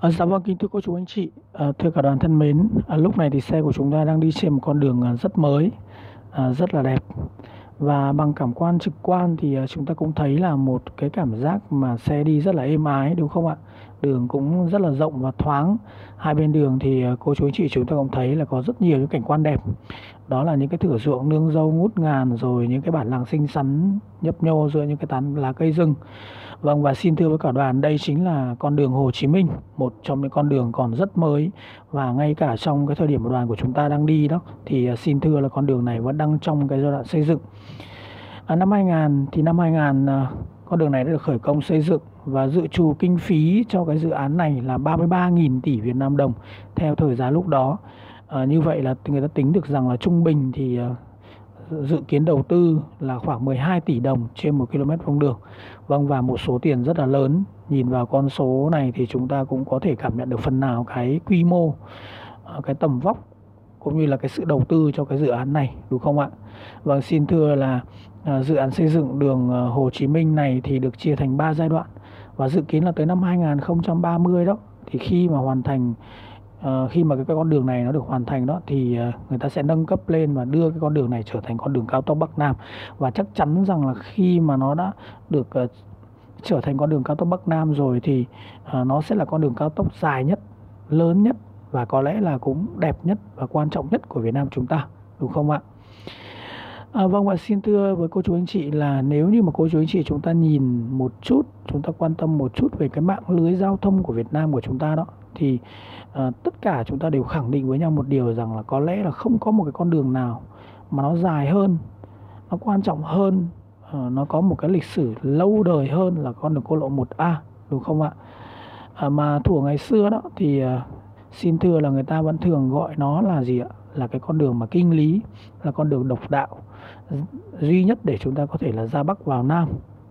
À, dạ vâng, kính thưa cô chú anh chị, à, thưa cả đoàn thân mến, à, lúc này thì xe của chúng ta đang đi trên một con đường à, rất mới, à, rất là đẹp và bằng cảm quan trực quan thì à, chúng ta cũng thấy là một cái cảm giác mà xe đi rất là êm ái đúng không ạ? Đường cũng rất là rộng và thoáng. Hai bên đường thì à, cô chú anh chị chúng ta cũng thấy là có rất nhiều những cảnh quan đẹp. Đó là những cái thửa ruộng nương dâu ngút ngàn rồi những cái bản làng xinh xắn nhấp nhô giữa những cái tán lá cây rừng. Vâng và xin thưa với cả đoàn đây chính là con đường Hồ Chí Minh, một trong những con đường còn rất mới và ngay cả trong cái thời điểm mà đoàn của chúng ta đang đi đó thì à, xin thưa là con đường này vẫn đang trong cái giai đoạn xây dựng. À, năm 2000 thì năm 2000 à, con đường này đã được khởi công xây dựng và dự trù kinh phí cho cái dự án này là 33.000 tỷ Việt Nam đồng theo thời giá lúc đó. À, như vậy là người ta tính được rằng là trung bình thì ờ, dự kiến đầu tư là khoảng 12 tỷ đồng trên một km vuông đường. Vâng và một số tiền rất là lớn. Nhìn vào con số này thì chúng ta cũng có thể cảm nhận được phần nào cái quy mô, ờ, cái tầm vóc cũng như là cái sự đầu tư cho cái dự án này đúng không ạ? Vâng xin thưa là à, dự án xây dựng đường à, Hồ Chí Minh này thì được chia thành 3 giai đoạn và dự kiến là tới năm 2030 đó thì khi mà hoàn thành à, khi mà cái, cái con đường này nó được hoàn thành đó thì à, người ta sẽ nâng cấp lên và đưa cái con đường này trở thành con đường cao tốc Bắc Nam và chắc chắn rằng là khi mà nó đã được trở thành con đường cao tốc Bắc Nam rồi thì nó sẽ là con đường cao tốc dài nhất, lớn nhất và có lẽ là cũng đẹp nhất và quan trọng nhất của Việt Nam chúng ta đúng không ạ? À, vâng và xin thưa với cô chú anh chị là nếu như mà cô chú anh chị chúng ta nhìn một chút, chúng ta quan tâm một chút về cái mạng lưới giao thông của Việt Nam của chúng ta đó thì à, tất cả chúng ta đều khẳng định với nhau một điều rằng là có lẽ là không có một cái con đường nào mà nó dài hơn, nó quan trọng hơn, à, nó có một cái lịch sử lâu đời hơn là con đường quốc lộ 1A đúng không ạ? À, mà thủ ngày xưa đó thì à, xin thưa là người ta vẫn thường gọi nó là gì ạ? Là cái con đường mà kinh lý, là con đường độc đạo duy nhất để chúng ta có thể là ra Bắc vào Nam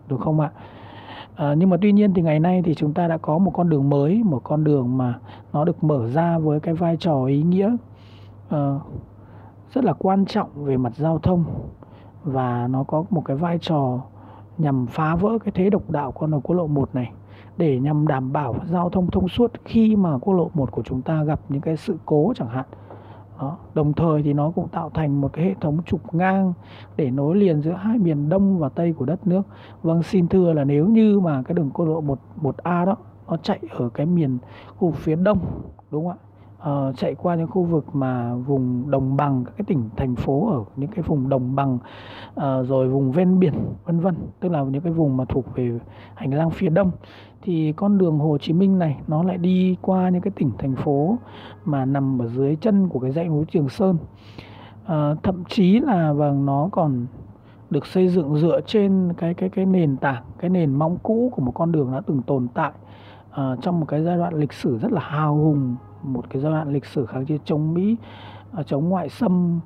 đúng không ạ? À, nhưng mà tuy nhiên thì ngày nay thì chúng ta đã có một con đường mới, một con đường mà nó được mở ra với cái vai trò ý nghĩa uh, rất là quan trọng về mặt giao thông và nó có một cái vai trò nhằm phá vỡ cái thế độc đạo con đường quốc lộ 1 này để nhằm đảm bảo giao thông thông suốt khi mà quốc lộ 1 của chúng ta gặp những cái sự cố chẳng hạn. Đó. Đồng thời thì nó cũng tạo thành một cái hệ thống trục ngang để nối liền giữa hai miền Đông và Tây của đất nước. Vâng xin thưa là nếu như mà cái đường quốc lộ 1 1A đó, nó chạy ở cái miền khu phía Đông, đúng không ạ? Uh, chạy qua những khu vực mà vùng đồng bằng các cái tỉnh thành phố ở những cái vùng đồng bằng uh, rồi vùng ven biển vân vân tức là những cái vùng mà thuộc về hành lang phía đông. Thì con đường Hồ Chí Minh này nó lại đi qua những cái tỉnh thành phố mà nằm ở dưới chân của cái dãy núi Trường Sơn. Uh, thậm chí là vâng nó còn được xây dựng dựa trên cái cái cái nền tảng cái nền móng cũ của một con đường đã từng tồn tại uh, trong một cái giai đoạn lịch sử rất là hào hùng một cái giai đoạn lịch sử kháng chiến chống Mỹ à, chống ngoại xâm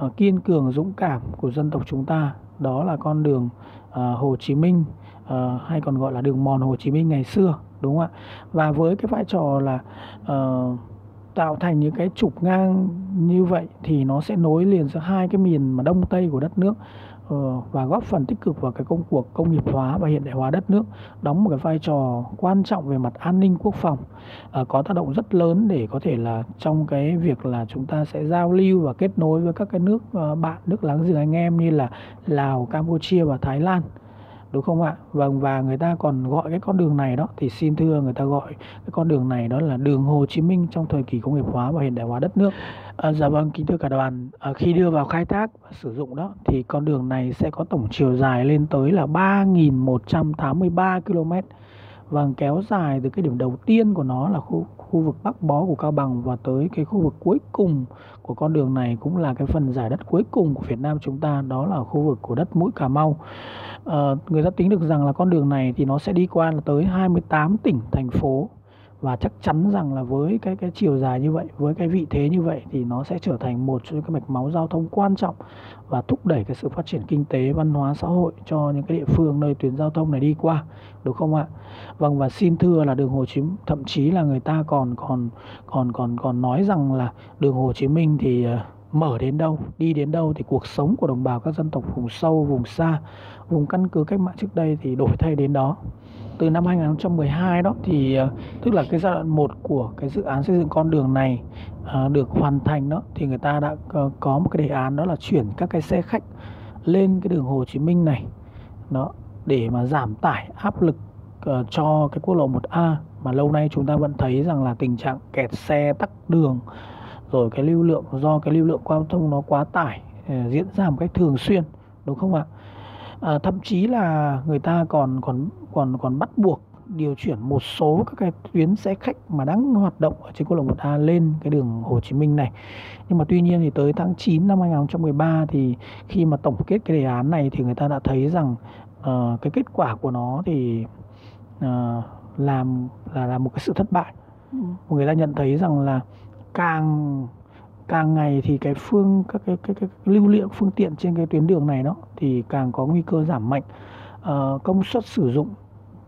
à, kiên cường, dũng cảm của dân tộc chúng ta. Đó là con đường à, Hồ Chí Minh hay còn gọi là đường mòn Hồ Chí Minh ngày xưa, đúng không ạ? Và với cái vai trò là tạo thành những cái trục ngang như vậy thì nó sẽ nối liền giữa hai cái miền mà đông tây của đất nước Ờ, và góp phần tích cực vào cái công cuộc công nghiệp hóa và hiện đại hóa đất nước đóng một cái vai trò quan trọng về mặt an ninh quốc phòng. Ờ, có tác động rất lớn để có thể là trong cái việc là chúng ta sẽ giao lưu và kết nối với các cái nước ờ, bạn nước láng giềng anh em như là Lào, Campuchia và Thái Lan đúng không ạ? Vâng và người ta còn gọi cái con đường này đó thì xin thưa người ta gọi cái con đường này đó là đường Hồ Chí Minh trong thời kỳ công nghiệp hóa và hiện đại hóa đất nước. À, dạ vâng kính thưa cả đoàn, à, khi đưa vào khai thác và sử dụng đó thì con đường này sẽ có tổng chiều dài lên tới là 3.183 km. Vâng kéo dài từ cái điểm đầu tiên của nó là khu khu vực Bắc Bó của Cao Bằng và tới cái khu vực cuối cùng của con đường này cũng là cái phần giải đất cuối cùng của Việt Nam chúng ta đó là khu vực của đất mũi Cà Mau. à, người ta tính được rằng là con đường này thì nó sẽ đi qua là tới 28 tỉnh thành phố và chắc chắn rằng là với cái cái chiều dài như vậy, với cái vị thế như vậy thì nó sẽ trở thành một trong những cái mạch máu giao thông quan trọng và thúc đẩy cái sự phát triển kinh tế, văn hóa, xã hội cho những cái địa phương nơi tuyến giao thông này đi qua, đúng không ạ? Vâng và xin thưa là đường Hồ Chí Minh thậm chí là người ta còn còn còn còn còn nói rằng là đường Hồ Chí Minh thì uh, mở đến đâu, đi đến đâu thì cuộc sống của đồng bào các dân tộc vùng sâu, vùng xa, vùng căn cứ cách mạng trước đây thì đổi thay đến đó. từ năm 2012 đó thì ờ, tức là cái giai đoạn 1 của cái dự án xây dựng con đường này ờ, được hoàn thành đó thì người ta đã ờ, có một cái đề án đó là chuyển các cái xe khách lên cái đường Hồ Chí Minh này đó để mà giảm tải áp lực uh, cho cái quốc lộ 1A mà lâu nay chúng ta vẫn thấy rằng là tình trạng kẹt xe tắc đường rồi cái lưu lượng do cái lưu lượng giao thông nó quá tải uh, diễn ra một cách thường xuyên đúng không ạ à, thậm chí là người ta còn còn còn còn bắt buộc điều chuyển một số các cái tuyến xe khách mà đang hoạt động ở trên quốc lộ 1A lên cái đường Hồ Chí Minh này. Nhưng mà tuy nhiên thì tới tháng 9 năm 2013 thì khi mà tổng kết cái đề án này thì người ta đã thấy rằng uh, cái kết quả của nó thì uh, làm là là một cái sự thất bại. Ừ. Người ta nhận thấy rằng là càng càng ngày thì cái phương các cái, cái, cái, cái lưu lượng phương tiện trên cái tuyến đường này đó thì càng có nguy cơ giảm mạnh. Uh, công suất sử dụng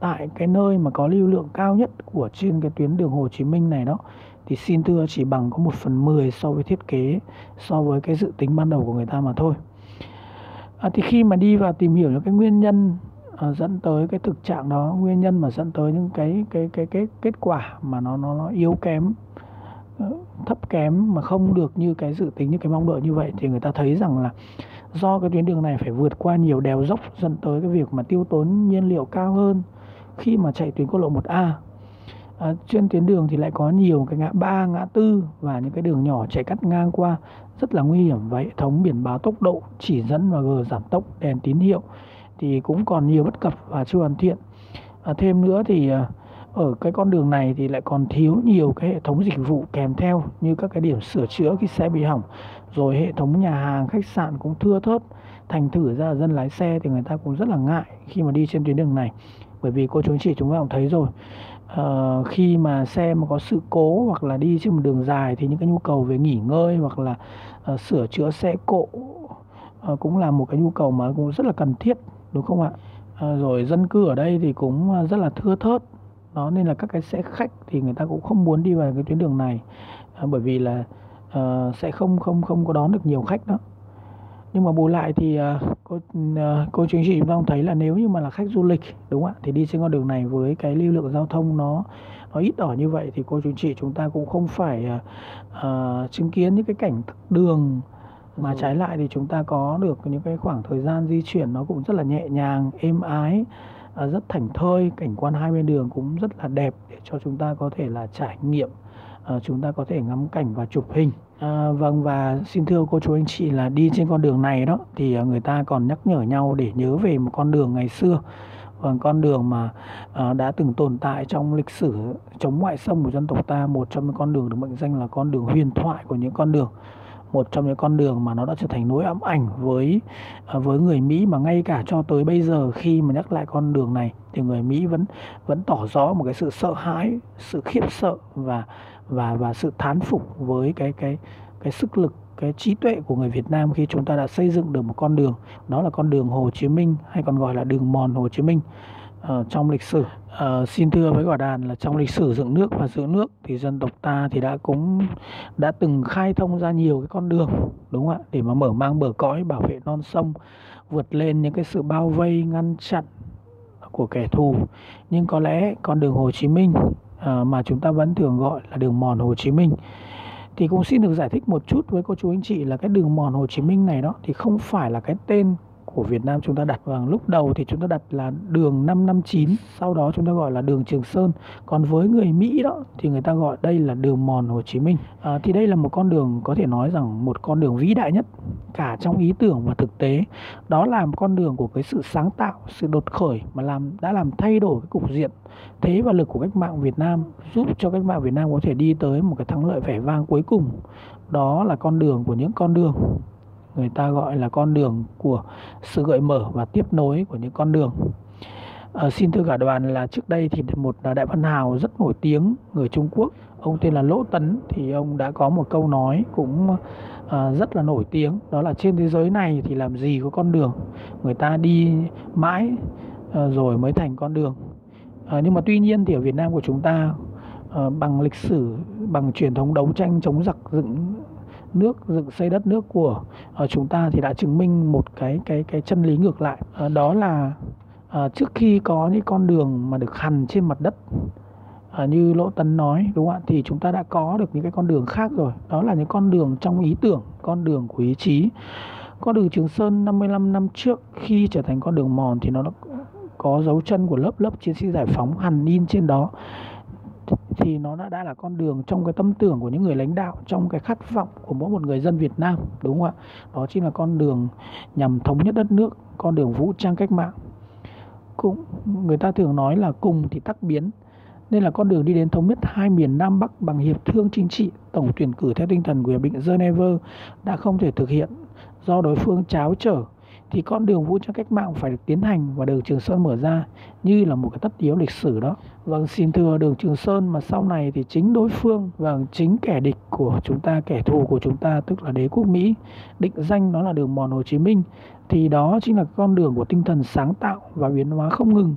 tại cái nơi mà có lưu lượng cao nhất của trên cái tuyến đường Hồ Chí Minh này đó thì xin thưa chỉ bằng có 1 phần 10 so với thiết kế so với cái dự tính ban đầu của người ta mà thôi. À, thì khi mà đi vào tìm hiểu những cái nguyên nhân à, dẫn tới cái thực trạng đó nguyên nhân mà dẫn tới những cái cái cái cái kết quả mà nó nó nó yếu kém Ờ, thấp kém mà không được như cái dự tính như cái mong đợi như vậy thì người ta thấy rằng là do cái tuyến đường này phải vượt qua nhiều đèo dốc dẫn tới cái việc mà tiêu tốn nhiên liệu cao hơn khi mà chạy tuyến quốc lộ 1A à, trên tuyến đường thì lại có nhiều cái ngã ba ngã tư và những cái đường nhỏ chạy cắt ngang qua rất là nguy hiểm và hệ thống biển báo tốc độ chỉ dẫn và gờ giảm tốc đèn tín hiệu thì cũng còn nhiều bất cập và chưa hoàn thiện. À, thêm nữa thì à, ở cái con đường này thì lại còn thiếu nhiều cái hệ thống dịch vụ kèm theo như các cái điểm sửa chữa khi xe bị hỏng. Rồi hệ thống nhà hàng khách sạn cũng thưa thớt. Thành thử ra dân lái xe thì người ta cũng rất là ngại khi mà đi trên tuyến đường này. Bởi vì cô chú anh chị chúng ta cũng thấy rồi uh, khi mà xe mà có sự cố hoặc là đi trên một đường dài thì những cái nhu cầu về nghỉ ngơi hoặc là uh, sửa chữa xe cộ uh, cũng là một cái nhu cầu mà cũng rất là cần thiết đúng không ạ? Uh, rồi dân cư ở đây thì cũng rất là thưa thớt đó nên là các cái xe khách thì người ta cũng không muốn đi vào cái tuyến đường này. Uh, bởi vì là uh, sẽ không không không có đón được nhiều khách đó. Nhưng mà bù lại thì uh, cô uh, cô chú anh chị chúng ta thấy là nếu như mà là khách du lịch đúng không ạ? Thì đi trên con đường này với cái lưu lượng giao thông nó nó ít ỏi như vậy thì cô chú chị chúng ta cũng không phải uh, uh, chứng kiến những cái cảnh đường mà trái lại thì chúng ta có được những cái khoảng thời gian di chuyển nó cũng rất là nhẹ nhàng êm ái À, rất thảnh thơi cảnh quan hai bên đường cũng rất là đẹp để cho chúng ta có thể là trải nghiệm ờ, chúng ta có thể ngắm cảnh và chụp hình. À, vâng và xin thưa cô chú anh chị là đi trên con đường này đó thì à, người ta còn nhắc nhở nhau để nhớ về một con đường ngày xưa. Và con đường mà à, đã từng tồn tại trong lịch sử chống ngoại xâm của dân tộc ta một trong những con đường được mệnh danh là con đường huyền thoại của những con đường một trong những con đường mà nó đã trở thành nỗi ám ảnh với à, với người Mỹ mà ngay cả cho tới bây giờ khi mà nhắc lại con đường này thì người Mỹ vẫn vẫn tỏ rõ một cái sự sợ hãi, sự khiếp sợ và và và sự thán phục với cái cái cái sức lực cái trí tuệ của người Việt Nam khi chúng ta đã xây dựng được một con đường. Đó là con đường Hồ Chí Minh hay còn gọi là đường mòn Hồ Chí Minh uh, trong lịch sử. Uh, xin thưa với quả đàn là trong lịch sử dựng nước và giữ nước thì dân tộc ta thì đã cũng đã từng khai thông ra nhiều cái con đường đúng không ạ? Để mà mở mang bờ cõi bảo vệ non sông vượt lên những cái sự bao vây ngăn chặn của kẻ thù. Nhưng có lẽ con đường Hồ Chí Minh uh, mà chúng ta vẫn thường gọi là đường mòn Hồ Chí Minh thì cũng xin được giải thích một chút với cô chú anh chị là cái đường mòn Hồ Chí Minh này đó thì không phải là cái tên của Việt Nam chúng ta đặt vào lúc đầu thì chúng ta đặt là đường 559 sau đó chúng ta gọi là đường Trường Sơn. Còn với người Mỹ đó thì người ta gọi đây là đường mòn Hồ Chí Minh. À, thì đây là một con đường có thể nói rằng một con đường vĩ đại nhất cả trong ý tưởng và thực tế. Đó là một con đường của cái sự sáng tạo sự đột khởi mà làm đã làm thay đổi cái cục diện thế và lực của cách mạng Việt Nam giúp cho cách mạng Việt Nam có thể đi tới một cái thắng lợi vẻ vang cuối cùng. Đó là con đường của những con đường người ta gọi là con đường của sự gợi mở và tiếp nối của những con đường. À, xin thưa cả đoàn là trước đây thì một đại văn hào rất nổi tiếng người Trung Quốc ông tên là Lỗ Tấn thì ông đã có một câu nói cũng à, rất là nổi tiếng đó là trên thế giới này thì làm gì có con đường? Người ta đi mãi à, rồi mới thành con đường. À, nhưng mà tuy nhiên thì ở Việt Nam của chúng ta à, bằng lịch sử bằng truyền thống đấu tranh chống giặc dựng nước dựng xây đất nước của uh, chúng ta thì đã chứng minh một cái cái cái chân lý ngược lại. Uh, đó là uh, trước khi có những con đường mà được hằn trên mặt đất à, như Lỗ Tấn nói đúng không ạ? Thì chúng ta đã có được những cái con đường khác rồi. Đó là những con đường trong ý tưởng con đường của ý chí. Con đường Trường Sơn 55 năm trước khi trở thành con đường mòn thì nó có dấu chân của lớp lớp chiến sĩ giải phóng hằn in trên đó thì nó đã đã là con đường trong cái tâm tưởng của những người lãnh đạo, trong cái khát vọng của mỗi một người dân Việt Nam, đúng không ạ? Đó chính là con đường nhằm thống nhất đất nước, con đường vũ trang cách mạng. Cũng, người ta thường nói là cùng thì tắc biến, nên là con đường đi đến thống nhất hai miền Nam Bắc bằng hiệp thương chính trị, tổng tuyển cử theo tinh thần của hiệp định Geneva đã không thể thực hiện do đối phương cháo trở thì con đường vũ trang cách mạng phải được tiến hành và đường Trường Sơn mở ra như là một cái tất yếu lịch sử đó. Vâng, xin thưa đường Trường Sơn mà sau này thì chính đối phương và chính kẻ địch của chúng ta, kẻ thù của chúng ta tức là đế quốc Mỹ định danh nó là đường mòn Hồ Chí Minh thì đó chính là con đường của tinh thần sáng tạo và biến hóa không ngừng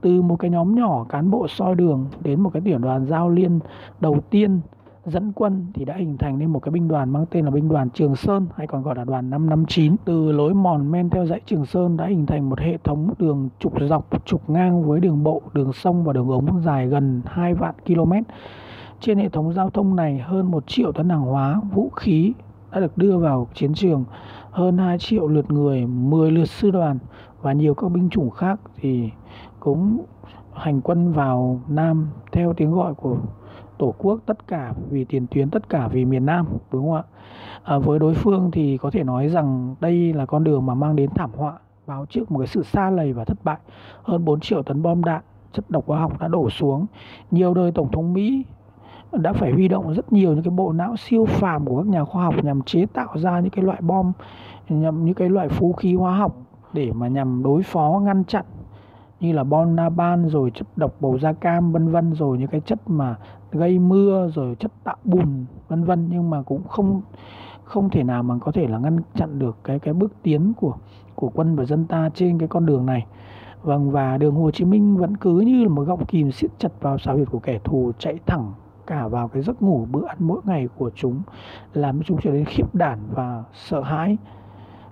từ một cái nhóm nhỏ cán bộ soi đường đến một cái tiểu đoàn giao liên đầu tiên dẫn quân thì đã hình thành nên một cái binh đoàn mang tên là binh đoàn Trường Sơn, hay còn gọi là đoàn 559 từ lối mòn men theo dãy Trường Sơn đã hình thành một hệ thống đường trục dọc, trục ngang với đường bộ, đường sông và đường ống dài gần 2 vạn km trên hệ thống giao thông này, hơn 1 triệu tấn hàng hóa, vũ khí đã được đưa vào chiến trường, hơn 2 triệu lượt người 10 lượt sư đoàn và nhiều các binh chủng khác thì cũng hành quân vào Nam theo tiếng gọi của tổ quốc tất cả vì tiền tuyến tất cả vì miền Nam đúng không ạ? À, với đối phương thì có thể nói rằng đây là con đường mà mang đến thảm họa báo trước một cái sự xa lầy và thất bại. Hơn 4 triệu tấn bom đạn chất độc hóa học đã đổ xuống. Nhiều đời tổng thống Mỹ đã phải huy động rất nhiều những cái bộ não siêu phàm của các nhà khoa học nhằm chế tạo ra những cái loại bom nhằm những cái loại vũ khí hóa học để mà nhằm đối phó ngăn chặn như là bom naban rồi chất độc bầu da cam vân vân rồi những cái chất mà gây mưa rồi chất tạo bùn, vân vân. Nhưng mà cũng không không thể nào mà có thể là ngăn chặn được cái cái bước tiến của của quân và dân ta trên cái con đường này. Vâng và đường Hồ Chí Minh vẫn cứ như là một gọng kìm siết chặt vào xào huyệt của kẻ thù, chạy thẳng cả vào cái giấc ngủ, bữa ăn mỗi ngày của chúng, làm cho chúng trở nên khiếp đảm và sợ hãi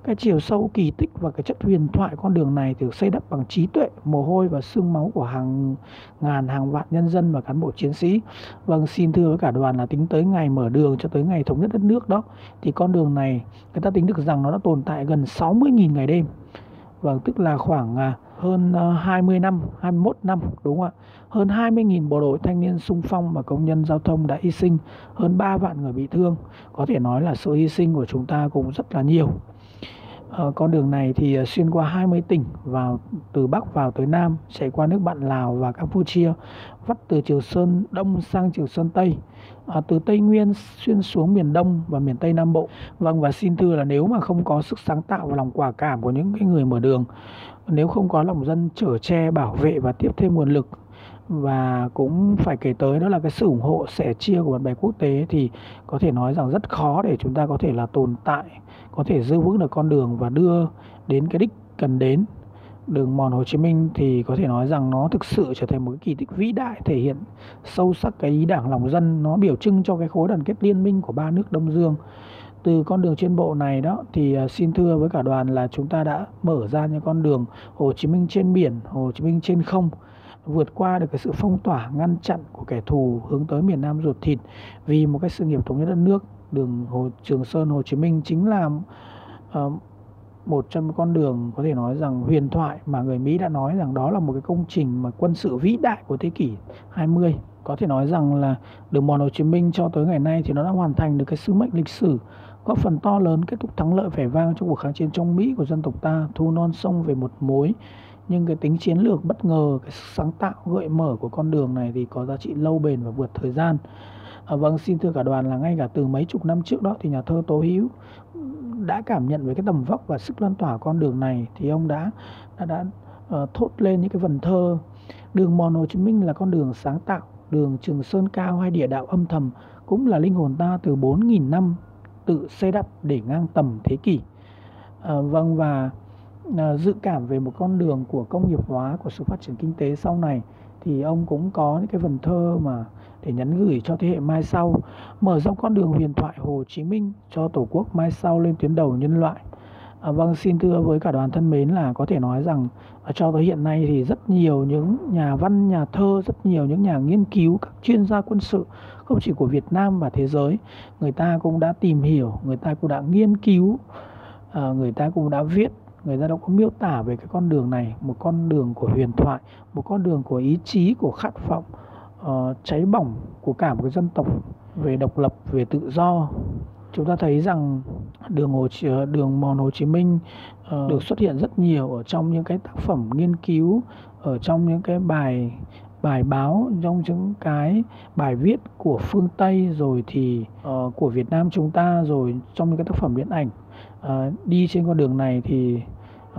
cái chiều sâu kỳ tích và cái chất huyền thoại con đường này được xây đắp bằng trí tuệ, mồ hôi và xương máu của hàng ngàn hàng vạn nhân dân và cán bộ chiến sĩ. Vâng, xin thưa với cả đoàn là tính tới ngày mở đường cho tới ngày thống nhất đất nước đó thì con đường này người ta tính được rằng nó đã tồn tại gần 60.000 ngày đêm. Vâng, tức là khoảng à, hơn à, 20 năm, 21 năm đúng không ạ? Hơn 20.000 bộ đội thanh niên sung phong và công nhân giao thông đã hy sinh, hơn 3 vạn người bị thương. Có thể nói là sự hy sinh của chúng ta cũng rất là nhiều Ờ, con đường này thì ờ, xuyên qua 20 tỉnh vào từ Bắc vào tới Nam, chạy qua nước bạn Lào và Campuchia, vắt từ Triều Sơn Đông sang Triều Sơn Tây, à, từ Tây Nguyên xuyên xuống miền Đông và miền Tây Nam Bộ. Vâng và xin thưa là nếu mà không có sức sáng tạo và lòng quả cảm của những cái người mở đường, nếu không có lòng dân chở che bảo vệ và tiếp thêm nguồn lực và cũng phải kể tới đó là cái sự ủng hộ, sẻ chia của bạn bè quốc tế thì có thể nói rằng rất khó để chúng ta có thể là tồn tại, có thể giữ vững được con đường và đưa đến cái đích cần đến. Đường mòn Hồ Chí Minh thì có thể nói rằng nó thực sự trở thành một cái kỳ tích vĩ đại, thể hiện sâu sắc cái ý đảng lòng dân, nó biểu trưng cho cái khối đoàn kết liên minh của ba nước Đông Dương. Từ con đường trên bộ này đó thì à, xin thưa với cả đoàn là chúng ta đã mở ra những con đường Hồ Chí Minh trên biển, Hồ Chí Minh trên không vượt qua được cái sự phong tỏa ngăn chặn của kẻ thù hướng tới miền Nam ruột thịt vì một cái sự nghiệp thống nhất đất nước. Đường Hồ Trường Sơn Hồ Chí Minh chính là uh, một trong con đường có thể nói rằng huyền thoại mà người Mỹ đã nói rằng đó là một cái công trình mà quân sự vĩ đại của thế kỷ 20 có thể nói rằng là đường mòn Hồ Chí Minh cho tới ngày nay thì nó đã hoàn thành được cái sứ mệnh lịch sử góp phần to lớn kết thúc thắng lợi vẻ vang trong cuộc kháng chiến chống Mỹ của dân tộc ta thu non sông về một mối nhưng cái tính chiến lược bất ngờ cái sáng tạo gợi mở của con đường này thì có giá trị lâu bền và vượt thời gian. À, vâng xin thưa cả đoàn là ngay cả từ mấy chục năm trước đó thì nhà thơ tố hữu đã cảm nhận về cái tầm vóc và sức lan tỏa con đường này. Thì ông đã đã, đã uh, thốt lên những cái vần thơ đường mòn Hồ Chí Minh là con đường sáng tạo đường Trường Sơn cao hay địa đạo âm thầm cũng là linh hồn ta từ 4.000 năm tự xây đắp để ngang tầm thế kỷ. À, vâng và Ờ, dự cảm về một con đường của công nghiệp hóa của sự phát triển kinh tế sau này thì ông cũng có những cái vần thơ mà để nhắn gửi cho thế hệ mai sau. Mở rộng con đường huyền thoại Hồ Chí Minh cho tổ quốc mai sau lên tuyến đầu nhân loại. À, vâng, xin thưa với cả đoàn thân mến là có thể nói rằng ờ, cho tới hiện nay thì rất nhiều những nhà văn, nhà thơ, rất nhiều những nhà nghiên cứu, các chuyên gia quân sự không chỉ của Việt Nam và thế giới, người ta cũng đã tìm hiểu, người ta cũng đã nghiên cứu, người ta cũng đã viết, người ta đã có miêu tả về cái con đường này, một con đường của huyền thoại, một con đường của ý chí, của khát vọng, uh, cháy bỏng của cả một cái dân tộc về độc lập, về tự do. Chúng ta thấy rằng đường Hồ ờ, đường mòn Hồ Chí Minh uh, được xuất hiện rất nhiều ở trong những cái tác phẩm nghiên cứu ở trong những cái bài bài báo trong những cái bài viết của phương Tây rồi thì uh, của Việt Nam chúng ta rồi trong những cái tác phẩm điện ảnh. Ờ, đi trên con đường này thì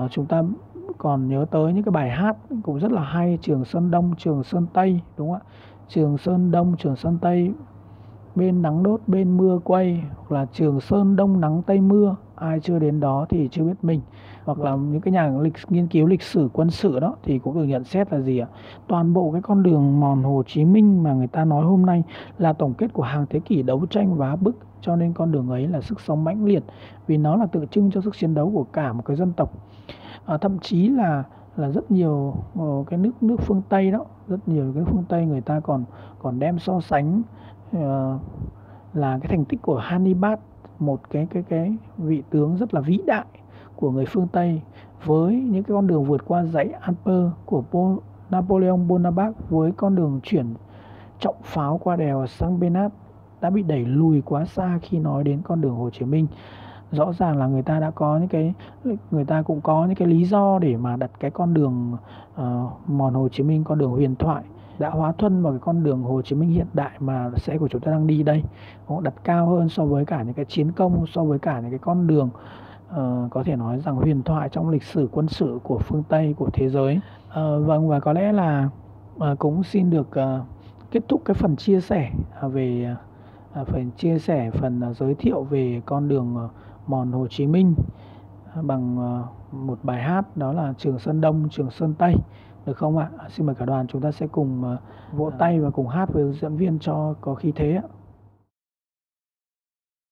uh, chúng ta còn nhớ tới những cái bài hát cũng rất là hay Trường Sơn Đông Trường Sơn Tây đúng không ạ? Trường Sơn Đông Trường Sơn Tây bên nắng đốt bên mưa quay hoặc là Trường Sơn Đông nắng Tây mưa ai chưa đến đó thì chưa biết mình. Hoặc là những cái nhà lịch nghiên cứu lịch sử quân sự đó thì cũng được nhận xét là gì ạ? Toàn bộ cái con đường mòn Hồ Chí Minh mà người ta nói hôm nay là tổng kết của hàng thế kỷ đấu tranh và bức cho nên con đường ấy là sức sống mãnh liệt vì nó là tượng trưng cho sức chiến đấu của cả một cái dân tộc. À, thậm chí là là rất nhiều ờ, cái nước nước phương Tây đó rất nhiều cái phương Tây người ta còn còn đem so sánh uh, là cái thành tích của Hannibal một cái cái cái vị tướng rất là vĩ đại của người phương Tây với những cái con đường vượt qua dãy Alper của Napoleon Bonaparte với con đường chuyển trọng pháo qua đèo Sang Bernard đã bị đẩy lùi quá xa khi nói đến con đường Hồ Chí Minh. Rõ ràng là người ta đã có những cái người ta cũng có những cái lý do để mà đặt cái con đường uh, mòn Hồ Chí Minh con đường huyền thoại đã hóa thuân vào cái con đường Hồ Chí Minh hiện đại mà xe của chúng ta đang đi đây. Cũng đặt cao hơn so với cả những cái chiến công so với cả những cái con đường uh, có thể nói rằng huyền thoại trong lịch sử quân sự của phương Tây của thế giới. Uh, vâng và có lẽ là uh, cũng xin được uh, kết thúc cái phần chia sẻ uh, về uh, phần chia sẻ phần uh, giới thiệu về con đường uh, mòn Hồ Chí Minh bằng một bài hát đó là Trường Sơn Đông, Trường Sơn Tây được không ạ? Xin mời cả đoàn chúng ta sẽ cùng vỗ tay và cùng hát với hướng dẫn viên cho có khí thế ạ.